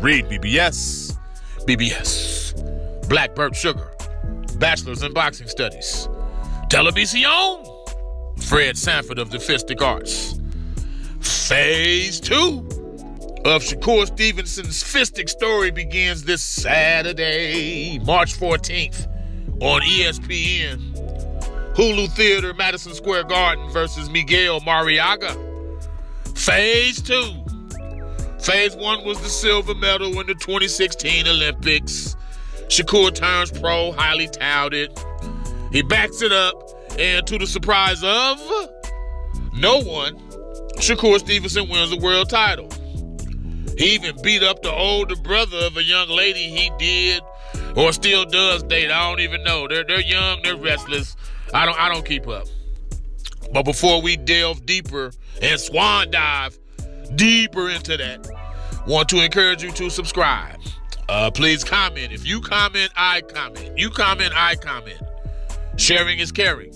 REED BBS. BBS. Black Bert Sugar. Bachelor's in Boxing Studies. Televisión. Fred Sanford of the Fistic Arts. Phase two of Shakur Stevenson's Fistic story begins this Saturday, March 14th on ESPN. Hulu Theater, Madison Square Garden versus Miguel Marriaga. Phase two. Phase one was the silver medal in the 2016 Olympics. Shakur turns pro, highly touted. He backs it up, and to the surprise of no one, Shakur Stevenson wins the world title. He even beat up the older brother of a young lady he did or still does date. I don't even know. They're they're young, they're restless. I don't I don't keep up. But before we delve deeper and swan dive deeper into that, want to encourage you to subscribe. Uh, please comment. If you comment, I comment. You comment, I comment. Sharing is caring.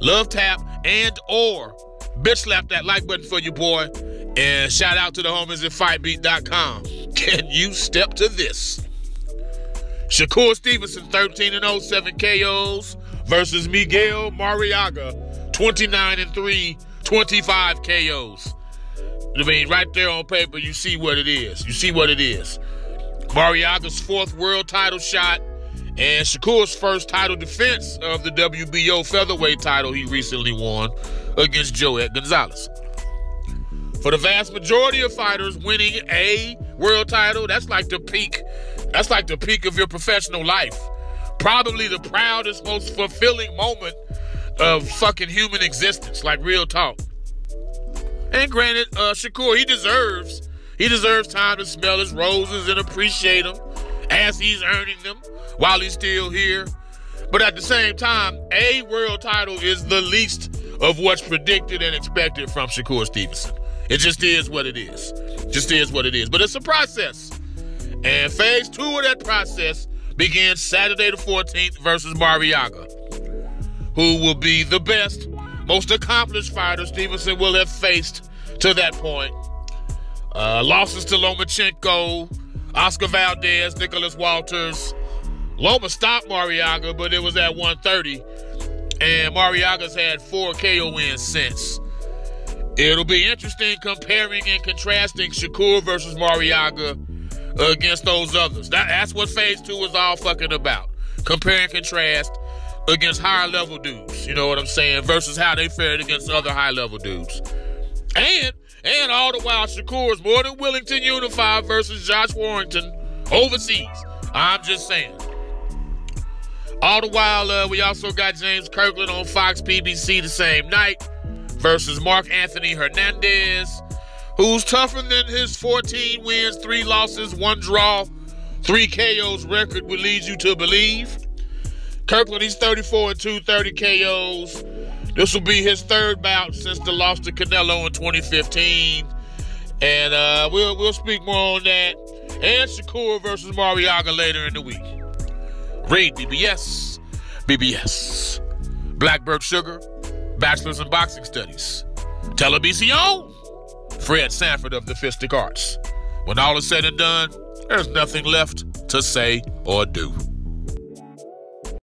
Love tap and or bitch slap that like button for you, boy. And shout out to the homies at fightbeat.com. Can you step to this? Shakur Stevenson, 13 and 0, 7 KOs versus Miguel Marriaga, 29 and 3, 25 KOs. I mean, right there on paper, you see what it is. You see what it is. Marriaga's fourth world title shot and Shakur's first title defense of the WBO featherweight title he recently won against Joet Gonzalez. For the vast majority of fighters, winning a world title, that's like the peak. That's like the peak of your professional life probably the proudest, most fulfilling moment of fucking human existence, like real talk. And granted, uh, Shakur, he deserves, he deserves time to smell his roses and appreciate them as he's earning them while he's still here. But at the same time, a world title is the least of what's predicted and expected from Shakur Stevenson. It just is what it is. Just is what it is. But it's a process. And phase two of that process begins Saturday the 14th versus Marriaga, who will be the best, most accomplished fighter Stevenson will have faced to that point. Uh, losses to Lomachenko, Oscar Valdez, Nicholas Walters. Loma stopped Marriaga, but it was at 130. And Marriaga's had four KO wins since. It'll be interesting comparing and contrasting Shakur versus Marriaga against those others. That, that's what phase two is all fucking about. Compare and contrast against higher level dudes. You know what I'm saying? Versus how they fared against other high level dudes. And and all the while Shakur is more than willing to unify versus Josh Warrington overseas. I'm just saying. All the while, uh, we also got James Kirkland on Fox PBC the same night versus Mark Anthony Hernandez who's tougher than his 14 wins, three losses, one draw, three KOs record would lead you to believe. Kirkland, he's 34 and 2, 30 KOs. This will be his third bout since the loss to Canelo in 2015. And uh, we'll we'll speak more on that. And Shakur versus Marriaga later in the week. REED BBS. BBS. Black Bert Sugar. Bachelor's in Boxing Studies. Televisión. Fred Sanford of the Fistic Arts. When all is said and done, there's nothing left to say or do.